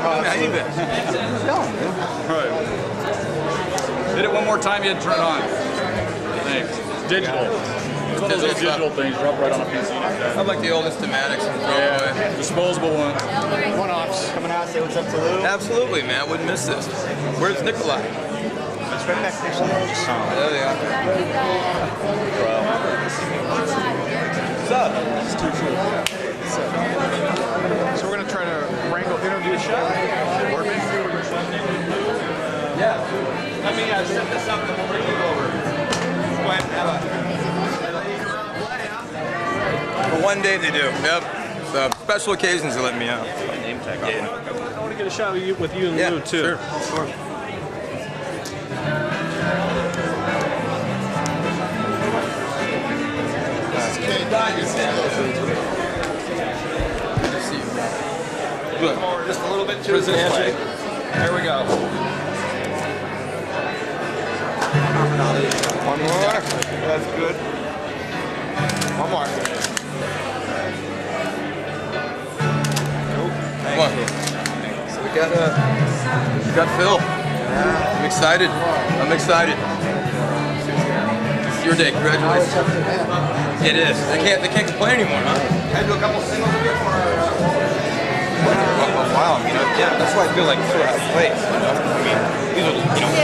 How you been? Right. Hit it one more time, you had to turn it on. Thanks. Digital. It's one of those Digital digital things, drop right on a PC like that. I like the old Instamatics and throw away. Yeah, disposable one. One-offs coming out. Say what's up to Lou. Absolutely, man. Wouldn't miss this. Where's Nikolai? It's right back there. Oh, somewhere. Just saw him. There they are. What's up? So we're gonna Yeah. Let me uh, set this up and we'll bring you over. Go ahead, Ella. For one day they do. Yep. So special occasions they let me out. Name tag. Yeah. I want to get a shot with you, with you and Yeah, Lou too. sure. Of course. Good to see you. Good. Just a little bit too. President's way. Here we go. One more. That's good. One more. Come on. So we got uh, we got Phil. I'm excited. I'm excited. It's your day. Congratulations. It is. They can't. They can't complain anymore, huh? I do a couple singles here for. Oh, wow. I mean, uh, yeah, that's why I feel like sort of out of place. You know? I mean, these are, you know.